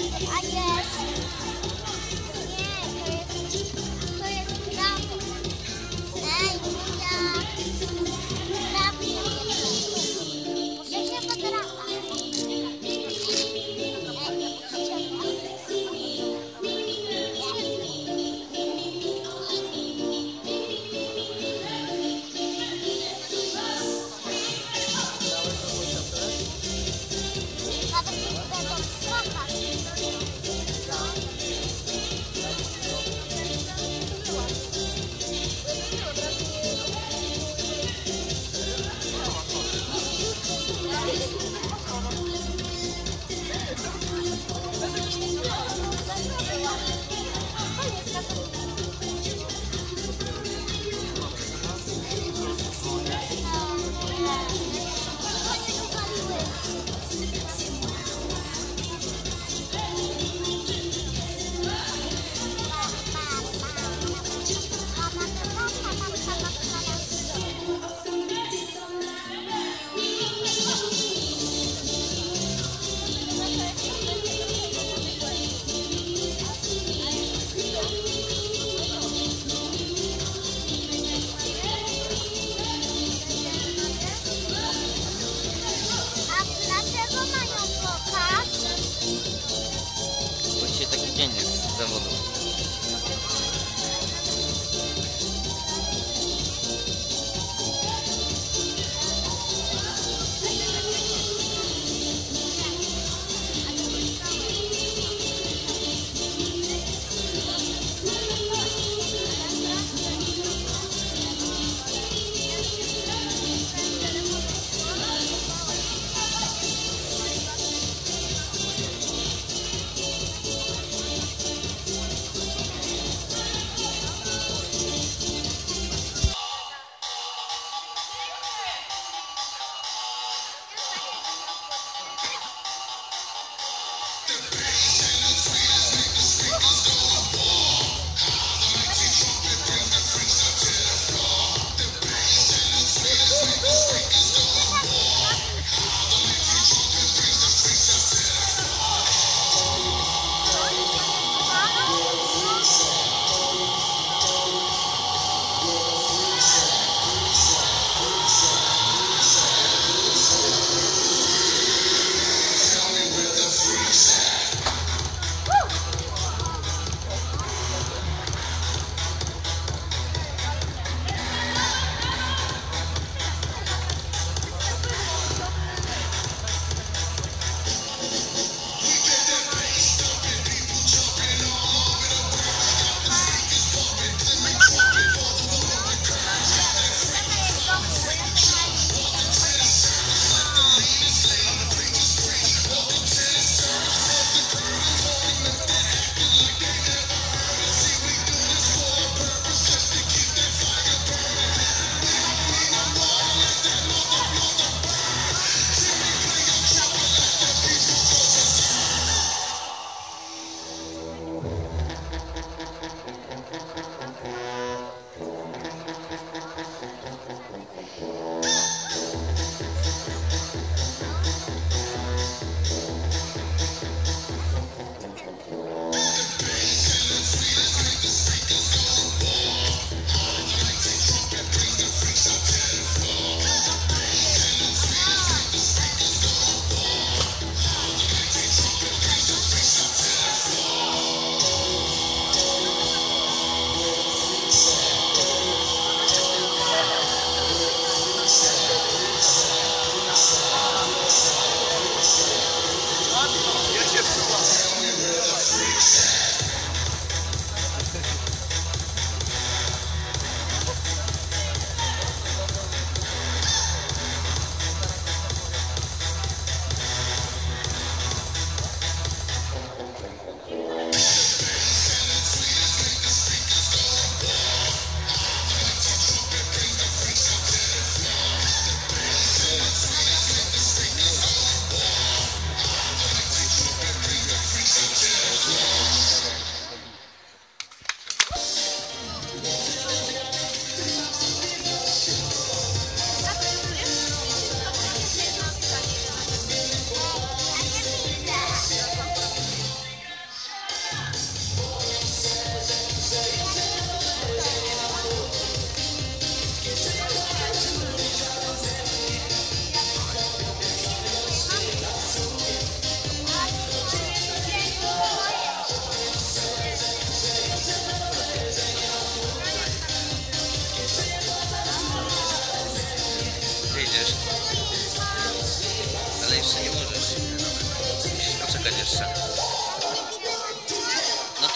I guess. なもの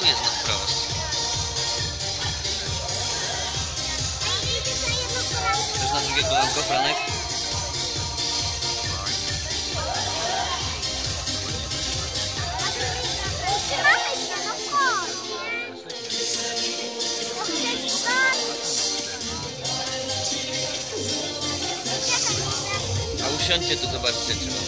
Jest na wprost. Chcesz na drugie kolanko, Franek? A usiądźcie tu, zobaczcie, czy